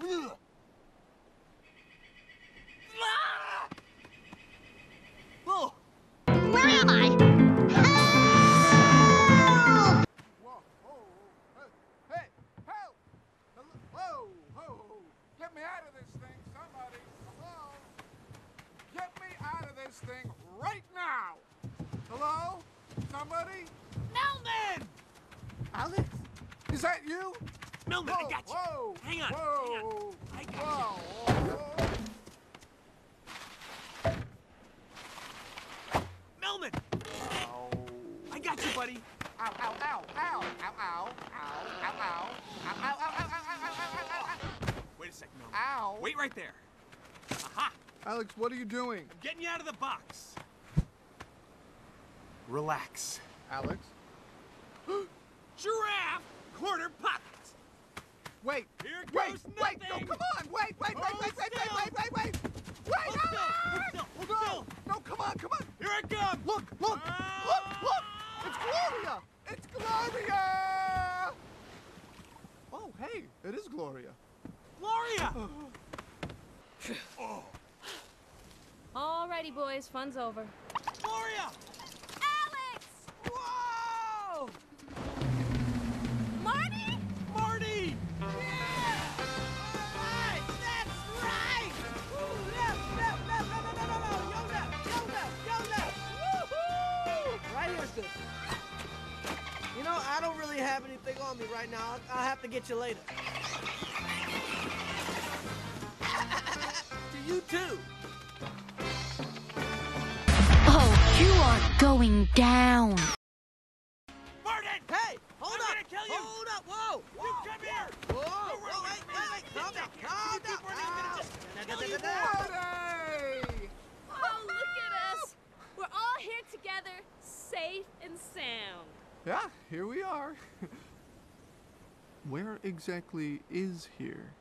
Ugh. Where am I? Help! Whoa, whoa, hey, hey, help! Whoa, whoa, get me out of this thing, somebody! Hello? Get me out of this thing right now! Hello? Somebody? Melman! Alex? Is that you? Melman, Whoa, I got you. Whoa! Hang on, Whoa! hang on. I got whoa, whoa. Melman, Ow. I got you, buddy. Ow, ow, ow, ow, ow, ow, ow, ow, ow, ow, ow, ow, ow, ow, ow, ow, ow, ow, Wait a second, Melman. ow. Wait right there. Aha! Alex, what are you doing? I'm getting you out of the box. Relax. Alex? Giraffe, quarter pocket. Wait. Here wait, goes wait, no, come on, wait, wait, wait, Hold wait, wait, still. wait, wait, wait, wait, wait, Hold still, ah! hold Alex! no, no, come on, come on, Here I come. look, look, look, look, it's ah! Gloria, it's Gloria! Oh, hey, it is Gloria. Gloria. Uh. Alrighty, boys, fun's over. Gloria. Have anything on me right now. I'll, I'll have to get you later. to you too. Oh, you are going down. Martin. Hey, hold I'm up. gonna kill you. Hold up. Whoa. You come here. Whoa. Don't run whoa, away wait, from me. wait, wait. Calm down. Calm down. running, I'm gonna just kill you. Marty! Oh, look at us! We're all here together, safe and sound. Yeah, here we are. Where exactly is here?